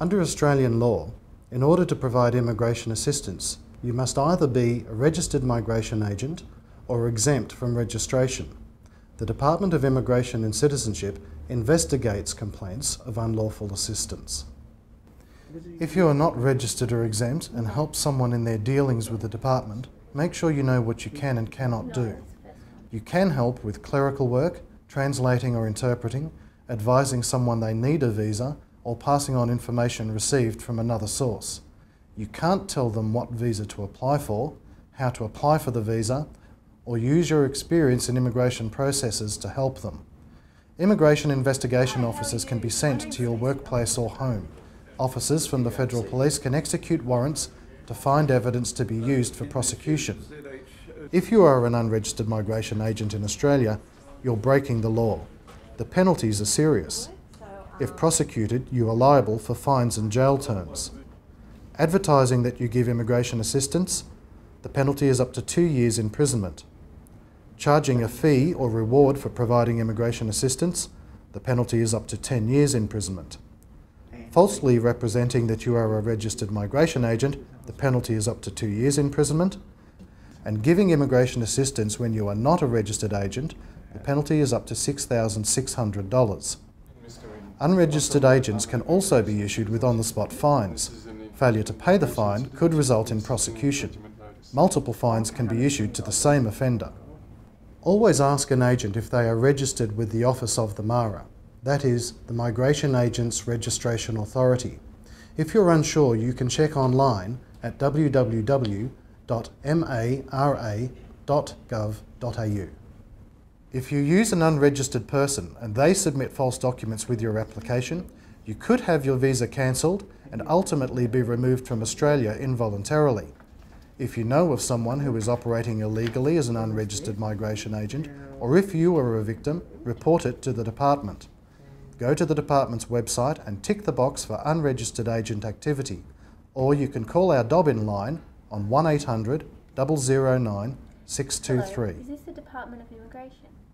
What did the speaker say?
Under Australian law, in order to provide immigration assistance, you must either be a registered migration agent or exempt from registration. The Department of Immigration and Citizenship investigates complaints of unlawful assistance. If you are not registered or exempt and help someone in their dealings with the department, make sure you know what you can and cannot do. You can help with clerical work, translating or interpreting, advising someone they need a visa, or passing on information received from another source. You can't tell them what visa to apply for, how to apply for the visa, or use your experience in immigration processes to help them. Immigration investigation officers can be sent to your workplace or home. Officers from the Federal Police can execute warrants to find evidence to be used for prosecution. If you are an unregistered migration agent in Australia, you're breaking the law. The penalties are serious. If prosecuted, you are liable for fines and jail terms. Advertising that you give immigration assistance, the penalty is up to two years imprisonment. Charging a fee or reward for providing immigration assistance, the penalty is up to 10 years imprisonment. Falsely representing that you are a registered migration agent, the penalty is up to two years imprisonment. And giving immigration assistance when you are not a registered agent, the penalty is up to $6,600. Unregistered agents can also be issued with on-the-spot fines. Failure to pay the fine could result in prosecution. Multiple fines can be issued to the same offender. Always ask an agent if they are registered with the Office of the MARA, that is, the Migration Agents Registration Authority. If you're unsure, you can check online at www.mara.gov.au. If you use an unregistered person and they submit false documents with your application, you could have your visa cancelled and ultimately be removed from Australia involuntarily. If you know of someone who is operating illegally as an unregistered migration agent, or if you are a victim, report it to the department. Go to the department's website and tick the box for unregistered agent activity, or you can call our dob-in line on 1800 009 623. Department of Immigration?